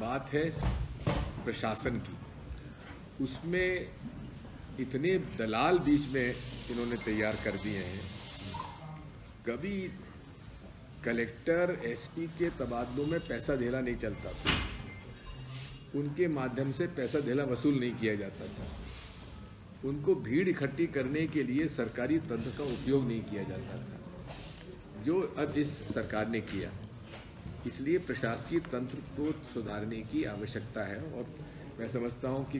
बात है प्रशासन की। उसमें इतने दलाल बीच में इन्होंने तैयार कर दिए हैं। कभी कलेक्टर, एसपी के तबादलों में पैसा धेला नहीं चलता था। उनके माध्यम से पैसा धेला वसूल नहीं किया जाता था। उनको भीड़ इकट्ठी करने के लिए सरकारी तंत्र का उपयोग नहीं किया जाता था, जो अब इस सरकार ने किया। इसलिए प्रशासकीय तंत्र को सुधारने की आवश्यकता है और मैं समझता हूँ कि